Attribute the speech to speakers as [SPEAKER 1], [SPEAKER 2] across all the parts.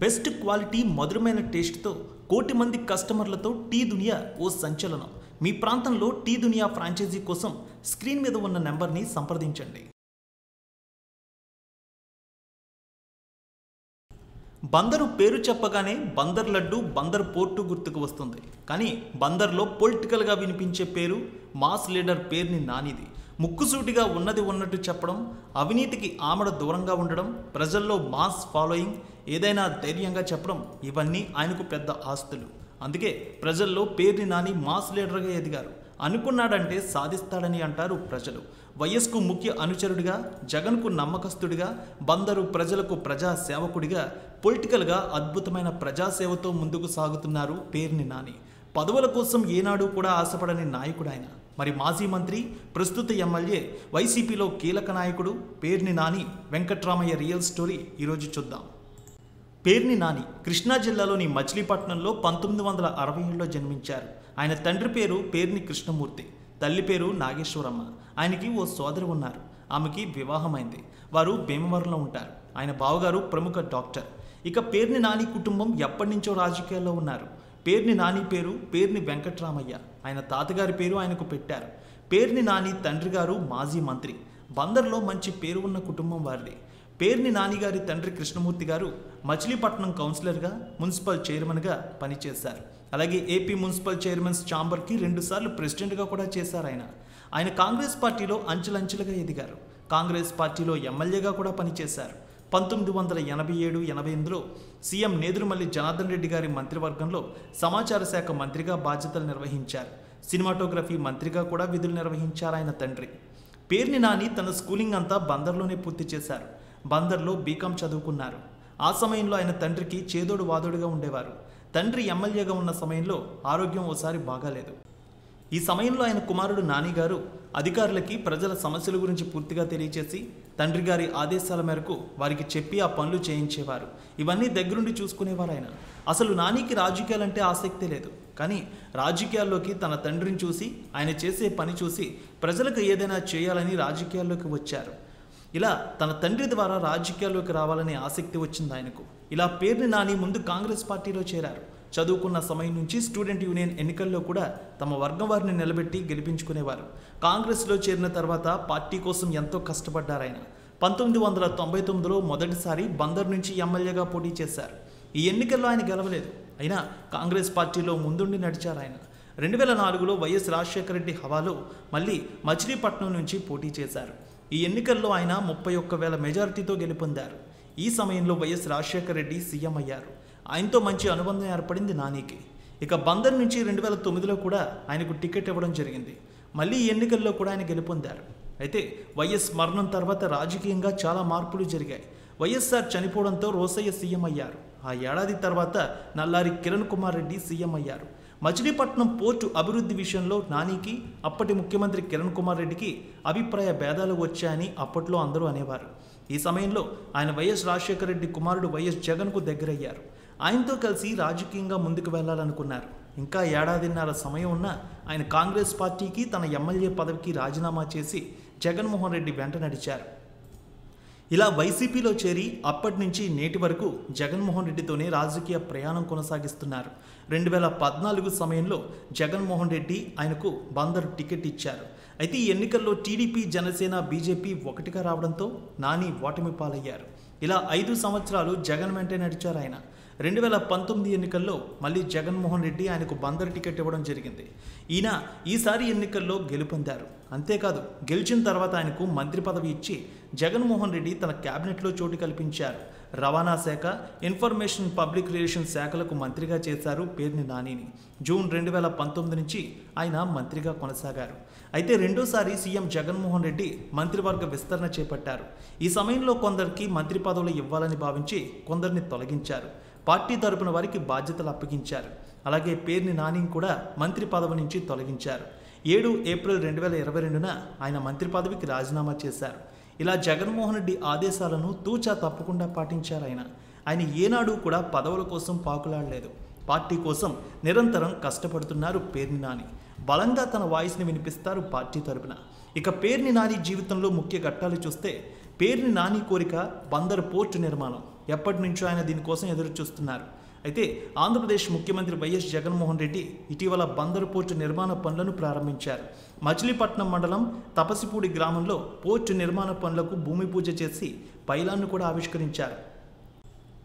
[SPEAKER 1] Best quality మధురమైన టేస్ట్తో కోటి మంది కస్టమర్లతో టీ దునియా ఓ సంచలనం. మీ ప్రాంతంలో టీ దునియా ఫ్రాంచైజీ కోసం స్క్రీన్ మీద ఉన్న నెంబర్ని సంప్రదించండి. బందరు పేరు చెప్పగానే బందర్ లడ్డు బందర్ పోర్టు గుర్తుకు వస్తుంది. కానీ బందర్లో పొలిటికల్గా వినిపించే పేరు మాస్ లీడర్ పేరుని నానిది. ముక్కుసూటిగా ఉన్నది ఉన్నట్టు చెప్పడం అవినీతికి ఆమడ దూరంగా ఉండడం ప్రజల్లో మాస్ ఫాలోయింగ్ ఏదైనా ధైర్యంగా చెప్పడం ఇవన్నీ ఆయనకు పెద్ద ఆస్తులు. అందుకే ప్రజల్లో పేరుని నాని మాస్ లీడర్గా ఎదిగారు. అనుకున్నాడంటే సాధిస్తాడని అంటారు ప్రజలు. వైఎస్కు ముఖ్య అనుచరుడిగా జగన్కు నమ్మకస్తుడిగా బందరు ప్రజలకు ప్రజా సేవకుడిగా పొలిటికల్గా అద్భుతమైన ప్రజాసేవతో ముందుకు సాగుతున్నారు పేర్ని నాని. పదవుల కోసం ఏనాడు కూడా ఆశపడని నాయకుడు ఆయన. మరి మాజీ మంత్రి ప్రస్తుత ఎమ్మెల్యే వైసీపీలో కీలక నాయకుడు పేర్ని నాని వెంకట్రామయ్య రియల్ స్టోరీ ఈరోజు చూద్దాం. పేర్ని నాని కృష్ణా జిల్లాలోని మచిలీపట్నంలో పంతొమ్మిది వందల అరవై ఏడులో జన్మించారు. ఆయన తండ్రి పేరు పేర్ని కృష్ణమూర్తి తల్లి పేరు నాగేశ్వరమ్మ. ఆయనకి ఓ సోదరి ఉన్నారు. ఆమెకి వివాహమైంది. వారు భీమవరంలో ఉంటారు. ఆయన బావగారు ప్రముఖ డాక్టర్. ఇక పేర్ని నాని కుటుంబం ఎప్పటి నుంచో రాజకీయాల్లో ఉన్నారు. పేర్ని నాని పేరు పేరుని వెంకట్రామయ్య. ఆయన తాతగారి పేరు ఆయనకు పెట్టారు. పేర్ని నాని తండ్రి గారు మాజీ మంత్రి. బందర్లో మంచి పేరు ఉన్న కుటుంబం వారిది. పేర్ని నానిగారి తండ్రి కృష్ణమూర్తి గారు మచిలీపట్నం కౌన్సిలర్గా మున్సిపల్ చైర్మన్గా పనిచేశారు. అలాగే ఏపీ మున్సిపల్ చైర్మన్స్ ఛాంబర్కి రెండుసార్లు ప్రెసిడెంట్గా కూడా చేశారు ఆయన. ఆయన కాంగ్రెస్ పార్టీలో అంచెలంచెలుగా ఎదిగారు. కాంగ్రెస్ పార్టీలో ఎమ్మెల్యేగా కూడా పనిచేశారు. పంతొమ్మిది వందల ఎనభై ఏడు ఎనభై ఎనిమిదిలో సీఎం నేదురుమల్లి జనార్దన్ రెడ్డి గారి మంత్రివర్గంలో సమాచార శాఖ మంత్రిగా బాధ్యతలు నిర్వహించారు. సినిమాటోగ్రఫీ మంత్రిగా కూడా విధులు నిర్వహించారు ఆయన తండ్రి. పేర్ని నాని తన స్కూలింగ్ అంతా బందర్లోనే పూర్తి చేశారు. బందర్లో బీకాం చదువుకున్నారు. ఆ సమయంలో ఆయన తండ్రికి చేదోడు వాదోడుగా ఉండేవారు. తండ్రి ఎమ్మెల్యేగా ఉన్న సమయంలో ఆరోగ్యం ఓసారి బాగాలేదు. ఈ సమయంలో ఆయన కుమారుడు నాని గారు అధికారులకి ప్రజల సమస్యల గురించి పూర్తిగా తెలియచేసి తండ్రి గారి ఆదేశాల మేరకు వారికి చెప్పి ఆ పనులు చేయించేవారు. ఇవన్నీ దగ్గరుండి చూసుకునేవారు ఆయన. అసలు నానికి రాజకీయాలంటే ఆసక్తి లేదు. కానీ రాజకీయాల్లోకి తన తండ్రిని చూసి ఆయన చేసే పని చూసి ప్రజలకు ఏదైనా చేయాలని రాజకీయాల్లోకి వచ్చారు. ఇలా తన తండ్రి ద్వారా రాజకీయాల్లోకి రావాలనే ఆసక్తి వచ్చింది ఆయనకు. ఇలా పేరుని నాని ముందు కాంగ్రెస్ పార్టీలో చేరారు. చదువుకున్న సమయం నుంచి స్టూడెంట్ యూనియన్ ఎన్నికల్లో కూడా తమ వర్గం వారిని నిలబెట్టి గెలిపించుకునేవారు. కాంగ్రెస్లో చేరిన తర్వాత పార్టీ కోసం ఎంతో కష్టపడ్డారాయన. పంతొమ్మిది వందల తొంభై తొమ్మిదిలో మొదటిసారి బందర్ నుంచి ఎమ్మెల్యేగా పోటీ చేశారు. ఈ ఎన్నికల్లో ఆయన గెలవలేదు. అయినా కాంగ్రెస్ పార్టీలో ముందుండి నడిచారు ఆయన రెండు వేల నాలుగులో వైఎస్ రాజశేఖర రెడ్డి హవాలో మళ్ళీ మచిలీపట్నం నుంచి పోటీ చేశారు. ఈ ఎన్నికల్లో ఆయన ముప్పై ఒక్క వేల మెజారిటీతో గెలుపొందారు. ఈ సమయంలో వైఎస్ రాజశేఖర రెడ్డి సీఎం అయ్యారు. ఆయనతో మంచి అనుబంధం ఏర్పడింది నానికి. ఇక బందర్ నుంచి రెండు వేల తొమ్మిదిలో కూడా ఆయనకు టికెట్ ఇవ్వడం జరిగింది. మళ్ళీ ఈ ఎన్నికల్లో కూడా ఆయన గెలుపొందారు. అయితే వైఎస్ మరణం తర్వాత రాజకీయంగా చాలా మార్పులు జరిగాయి. వైఎస్ఆర్ చనిపోవడంతో రోసయ్య సీఎం అయ్యారు. ఆ ఏడాది తర్వాత నల్లారి కిరణ్ కుమార్ రెడ్డి సీఎం అయ్యారు. మచిలీపట్నం పోర్టు అభివృద్ధి విషయంలో నానికి అప్పటి ముఖ్యమంత్రి కిరణ్ కుమార్ రెడ్డికి అభిప్రాయ భేదాలు వచ్చాయని అప్పట్లో అందరూ అనేవారు. ఈ సమయంలో ఆయన వైఎస్ రాజశేఖర రెడ్డి కుమారుడు వైఎస్ జగన్కు దగ్గరయ్యారు. ఆయనతో కలిసి రాజకీయంగా ముందుకు వెళ్ళాలనుకున్నారు ఇంకా ఏడాదిన్నర సమయం ఉన్నా ఆయన కాంగ్రెస్ పార్టీకి తన ఎమ్మెల్యే పదవికి రాజీనామా చేసి జగన్మోహన్ రెడ్డి వెంట నడిచారు. ఇలా వైసీపీలో చేరి అప్పటి నుంచి నేటి వరకు జగన్మోహన్ రెడ్డితోనే రాజకీయ ప్రయాణం కొనసాగిస్తున్నారు. రెండు వేల పద్నాలుగు సమయంలో జగన్మోహన్ రెడ్డి ఆయనకు బందరు టికెట్ ఇచ్చారు. అయితే ఈ ఎన్నికల్లో టీడీపీ జనసేన బీజేపీ ఒకటిగా రావడంతో నాని ఓటమి పాలయ్యారు ఇలా ఐదు సంవత్సరాలు జగన్ వెంటే నడిచారు ఆయన. రెండు వేల పంతొమ్మిది ఎన్నికల్లో మళ్ళీ జగన్మోహన్ రెడ్డి ఆయనకు బందర్ టికెట్ ఇవ్వడం జరిగింది. ఈయన ఈసారి ఎన్నికల్లో గెలుపొందారు. అంతేకాదు గెలిచిన తర్వాత ఆయనకు మంత్రి పదవి ఇచ్చి జగన్మోహన్ రెడ్డి తన క్యాబినెట్లో చోటు కల్పించారు. రవాణా శాఖ ఇన్ఫర్మేషన్ పబ్లిక్ రిలేషన్ శాఖలకు మంత్రిగా చేశారు పేర్ని నానిని. జూన్ రెండు వేల పంతొమ్మిది నుంచి ఆయన మంత్రిగా కొనసాగారు. అయితే రెండోసారి సీఎం జగన్మోహన్ రెడ్డి మంత్రివర్గ విస్తరణ చేపట్టారు. ఈ సమయంలో కొందరికి మంత్రి పదవులు ఇవ్వాలని భావించి కొందరిని తొలగించారు. పార్టీ తరపున వారికి బాధ్యతలు అప్పగించారు. అలాగే పేర్ని నానిని కూడా మంత్రి పదవి నుంచి తొలగించారు. ఏడు ఏప్రిల్ రెండు వేల ఇరవై రెండున ఆయన మంత్రి పదవికి రాజీనామా చేశారు. ఇలా జగన్మోహన్ రెడ్డి ఆదేశాలను తూచా తప్పకుండా పాటించారు ఆయన. ఆయన ఏనాడు కూడా పదవుల కోసం పాకులాడలేదు. పార్టీ కోసం నిరంతరం కష్టపడుతున్నారు పేర్ని నాని. బలంగా తన వాయిస్ని వినిపిస్తారు పార్టీ తరపున. ఇక పేర్ని నాని జీవితంలో ముఖ్య ఘట్టాలు చూస్తే పేర్ని నాని కోరిక బందరు పోర్టు నిర్మాణం. ఎప్పటి నుంచో ఆయన దీనికోసం ఎదురు చూస్తున్నారు అయితే ఆంధ్రప్రదేశ్ ముఖ్యమంత్రి వైఎస్ జగన్మోహన్ రెడ్డి ఇటీవల బందరు పోర్టు నిర్మాణ పనులను ప్రారంభించారు. మచిలీపట్నం మండలం తపసిపూడి గ్రామంలో పోర్టు నిర్మాణ పనులకు భూమి పూజ చేసి పైలాన్ను కూడా ఆవిష్కరించారు.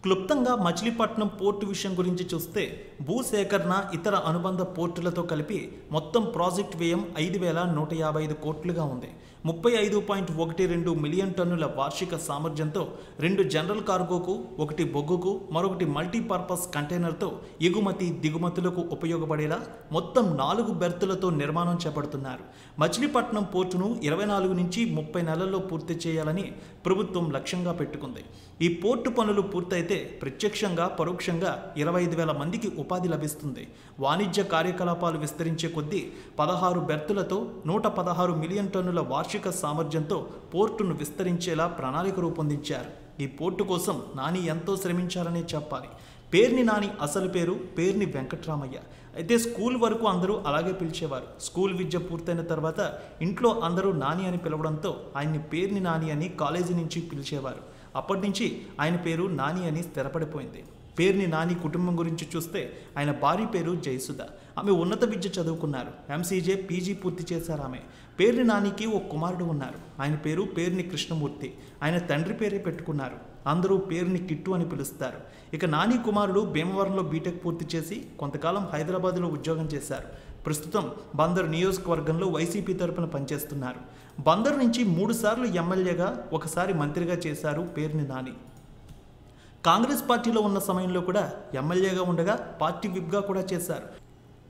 [SPEAKER 1] క్లుప్తంగా మచిలీపట్నం పోర్టు విషయం గురించి చూస్తే భూసేకరణ ఇతర అనుబంధ పోర్టులతో కలిపి మొత్తం ప్రాజెక్ట్ వ్యయం ఐదు వేల నూట యాభై ఐదు కోట్లుగా ఉంది. ముప్పై ఐదు పాయింట్ ఒకటి రెండు మిలియన్ టన్నుల వార్షిక సామర్థ్యంతో రెండు జనరల్ కార్గోకు ఒకటి బొగ్గుకు మరొకటి మల్టీపర్పస్ కంటైనర్తో ఎగుమతి దిగుమతులకు ఉపయోగపడేలా మొత్తం నాలుగు బెర్తులతో నిర్మాణం చేపడుతున్నారు. మచిలీపట్నం పోర్టును ఇరవై నాలుగు నుంచి ముప్పై నెలల్లో పూర్తి చేయాలని ప్రభుత్వం లక్ష్యంగా పెట్టుకుంది. ఈ పోర్టు పనులు పూర్తయితే ప్రత్యక్షంగా పరోక్షంగా ఇరవై ఐదు వేల మందికి ఉపాధి లభిస్తుంది. వాణిజ్య కార్యకలాపాలు విస్తరించే కొద్దీ పదహారు బెర్తులతో నూట పదహారు మిలియన్ టన్నుల వార్షిక సామర్థ్యంతో పోర్టును విస్తరించేలా ప్రణాళిక రూపొందించారు. ఈ పోర్టు కోసం నాని ఎంతో శ్రమించారనే చెప్పాలి. పేర్ని నాని అసలు పేరు పేర్ని వెంకట్రామయ్య. అయితే స్కూల్ వరకు అందరూ అలాగే పిలిచేవారు. స్కూల్ విద్య పూర్తయిన తర్వాత ఇంట్లో అందరూ నాని అని పిలవడంతో ఆయన్ని పేర్ని నాని అని కాలేజీ నుంచి పిలిచేవారు. అప్పటి నుంచి ఆయన పేరు నాని అని స్థిరపడిపోయింది. పేరుని నాని కుటుంబం గురించి చూస్తే ఆయన భార్య పేరు జయసుధ. ఆమె ఉన్నత విద్య చదువుకున్నారు. ఎంసీజే పీజీ పూర్తి చేశారు ఆమె. పేర్ని నానికి ఓ కుమారుడు ఉన్నారు. ఆయన పేరు పేర్ని కృష్ణమూర్తి. ఆయన తండ్రి పేరే పెట్టుకున్నారు. అందరూ పేరుని కిట్టు అని పిలుస్తారు. ఇక నాని కుమారుడు భీమవరంలో బీటెక్ పూర్తి చేసి కొంతకాలం హైదరాబాద్లో ఉద్యోగం చేశారు. ప్రస్తుతం బందరు నియోజకవర్గంలో వైసీపీ తరపున పనిచేస్తున్నారు. బందరు నుంచి మూడుసార్లు ఎమ్మెల్యేగా ఒకసారి మంత్రిగా చేశారు పేరుని నాని. కాంగ్రెస్ పార్టీలో ఉన్న సమయంలో కూడా ఎమ్మెల్యేగా ఉండగా పార్టీ విప్గా కూడా చేశారు.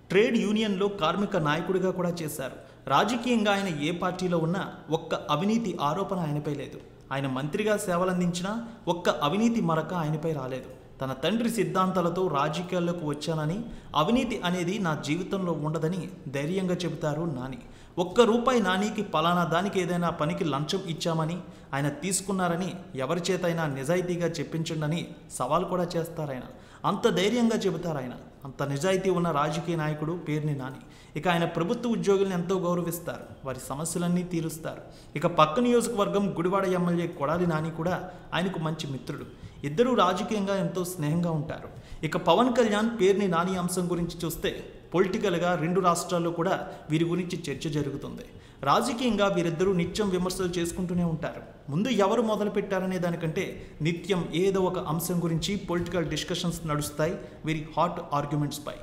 [SPEAKER 1] ట్రేడ్ యూనియన్లో కార్మిక నాయకుడిగా కూడా చేశారు. రాజకీయంగా ఆయన ఏ పార్టీలో ఉన్నా ఒక్క అవినీతి ఆరోపణ ఆయనపై లేదు. ఆయన మంత్రిగా సేవలందించినా ఒక్క అవినీతి మరక ఆయనపై రాలేదు. తన తండ్రి సిద్ధాంతాలతో రాజకీయాల్లోకి వచ్చానని అవినీతి అనేది నా జీవితంలో ఉండదని ధైర్యంగా చెబుతారు నాని. ఒక్క రూపాయి నానికి పలానా దానికి ఏదైనా పనికి లంచం ఇచ్చామని ఆయన తీసుకున్నారని ఎవరి చేతైనా నిజాయితీగా చెప్పించండని సవాల్ కూడా చేస్తారాయన. అంత ధైర్యంగా చెబుతారు ఆయన అంత నిజాయితీ ఉన్న రాజకీయ నాయకుడు పేరుని నాని. ఇక ఆయన ప్రభుత్వ ఉద్యోగుల్ని ఎంతో గౌరవిస్తారు. వారి సమస్యలన్నీ తీరుస్తారు. ఇక పక్క నియోజకవర్గం గుడివాడ ఎమ్మెల్యే కొడాలి నాని కూడా ఆయనకు మంచి మిత్రుడు. ఇద్దరూ రాజకీయంగా ఎంతో స్నేహంగా ఉంటారు. ఇక పవన్ కళ్యాణ్ పేరుని నాని అంశం గురించి చూస్తే పొలిటికల్గా రెండు రాష్ట్రాల్లో కూడా వీరి గురించి చర్చ జరుగుతుంది. రాజకీయంగా వీరిద్దరూ నిత్యం విమర్శలు చేసుకుంటూనే ఉంటారు. ముందు ఎవరు మొదలుపెట్టారనే దానికంటే నిత్యం ఏదో ఒక అంశం గురించి పొలిటికల్ డిస్కషన్స్ నడుస్తాయి. వీరి హాట్ ఆర్గ్యుమెంట్స్పై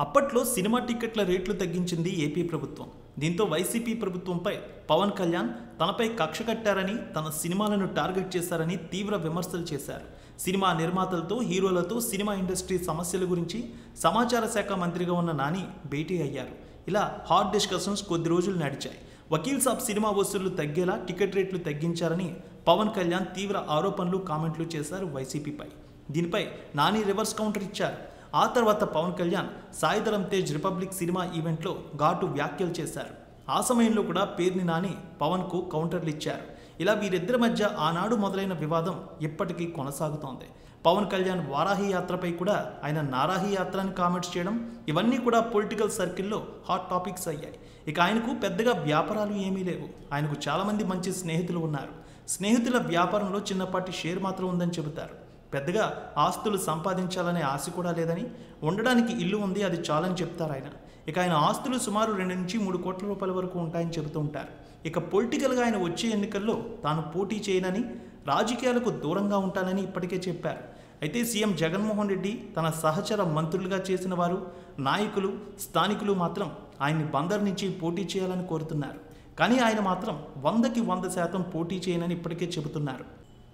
[SPEAKER 1] అప్పట్లో సినిమా టికెట్ల రేట్లు తగ్గించింది ఏపీ ప్రభుత్వం. దీంతో వైసీపీ ప్రభుత్వంపై పవన్ కళ్యాణ్ తనపై కక్ష కట్టారని తన సినిమాలను టార్గెట్ చేశారని తీవ్ర విమర్శలు చేశారు. సినిమా నిర్మాతలతో హీరోలతో సినిమా ఇండస్ట్రీ సమస్యల గురించి సమాచార శాఖ మంత్రిగా ఉన్న నాని భేటీ అయ్యారు. ఇలా హాట్ డిస్కషన్స్ కొద్ది రోజులు నడిచాయి. వకీల్ సాబ్ సినిమా వసూళ్ళు తగ్గేలా టికెట్ రేట్లు తగ్గించారని పవన్ కళ్యాణ్ తీవ్ర ఆరోపణలు కామెంట్లు చేశారు వైసీపీపై. దీనిపై నాని రివర్స్ కౌంటర్ ఇచ్చారు. ఆ తర్వాత పవన్ కళ్యాణ్ సాయిధరం తేజ్ రిపబ్లిక్ సినిమా ఈవెంట్లో ఘాటు వ్యాఖ్యలు చేశారు. ఆ సమయంలో కూడా పేర్ని నాని పవన్కు కౌంటర్లు ఇచ్చారు. ఇలా వీరిద్దరి మధ్య ఆనాడు మొదలైన వివాదం ఇప్పటికీ కొనసాగుతోంది. పవన్ కళ్యాణ్ వారాహి యాత్రపై కూడా ఆయన నారాహి యాత్ర అని కామెంట్స్ చేయడం ఇవన్నీ కూడా పొలిటికల్ సర్కిల్లో హాట్ టాపిక్స్ అయ్యాయి. ఇక ఆయనకు పెద్దగా వ్యాపారాలు ఏమీ లేవు. ఆయనకు చాలామంది మంచి స్నేహితులు ఉన్నారు. స్నేహితుల వ్యాపారంలో చిన్నపాటి షేర్ మాత్రం ఉందని చెబుతారు. పెద్దగా ఆస్తులు సంపాదించాలనే ఆశ కూడా లేదని ఉండడానికి ఇల్లు ఉంది అది చాలని చెప్తారు ఆయన. ఇక ఆయన ఆస్తులు సుమారు రెండు నుంచి మూడు కోట్ల రూపాయల వరకు ఉంటాయని చెబుతూ ఉంటారు. ఇక పొలిటికల్గా ఆయన వచ్చే ఎన్నికల్లో తాను పోటీ చేయనని రాజకీయాలకు దూరంగా ఉంటానని ఇప్పటికే చెప్పారు. అయితే సీఎం జగన్మోహన్ రెడ్డి తన సహచర మంత్రులుగా చేసిన వారు నాయకులు స్థానికులు మాత్రం ఆయన్ని బందర్ నుంచి పోటీ చేయాలని కోరుతున్నారు. కానీ ఆయన మాత్రం వందకి వంద శాతం పోటీ చేయనని ఇప్పటికే చెబుతున్నారు.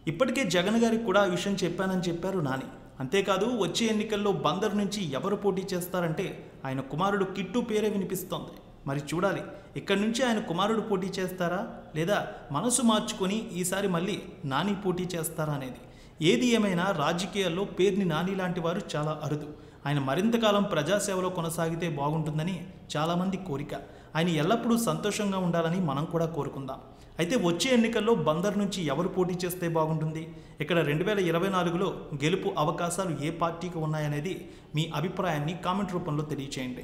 [SPEAKER 1] ఇప్పటికే జగన్ గారికి కూడా ఆ విషయం చెప్పానని చెప్పారు నాని. అంతేకాదు వచ్చే ఎన్నికల్లో బందర్ నుంచి ఎవరు పోటీ చేస్తారంటే ఆయన కుమారుడు కిట్టు పేరే వినిపిస్తోంది. మరి చూడాలి ఇక్కడి నుంచి ఆయన కుమారుడు పోటీ చేస్తారా? లేదా మనసు మార్చుకొని ఈసారి మళ్ళీ నాని పోటీ చేస్తారా అనేది. ఏది ఏమైనా రాజకీయాల్లో పేరుని నాని లాంటి వారు చాలా అరుదు. ఆయన మరింతకాలం ప్రజాసేవలో కొనసాగితే బాగుంటుందని చాలామంది కోరిక. ఆయన ఎల్లప్పుడూ సంతోషంగా ఉండాలని మనం కూడా కోరుకుందాం. అయితే వచ్చే ఎన్నికల్లో బందర్ నుంచి ఎవరు పోటీ చేస్తే బాగుంటుంది? ఇక్కడ రెండు వేల ఇరవై నాలుగులో గెలుపు అవకాశాలు ఏ పార్టీకి ఉన్నాయనేది మీ అభిప్రాయాన్ని కామెంట్ రూపంలో తెలియచేయండి.